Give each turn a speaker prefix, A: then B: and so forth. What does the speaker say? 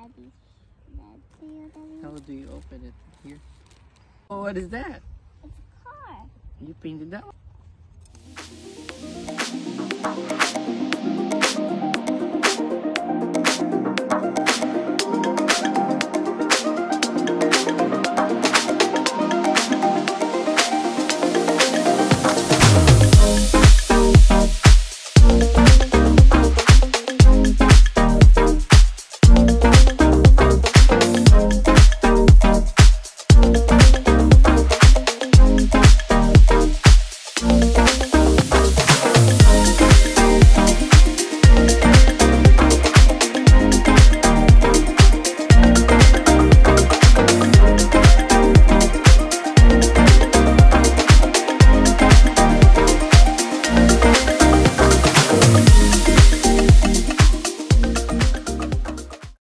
A: Daddy. How do you open it? Here? Oh, what is that?
B: It's a car.
A: You painted that one?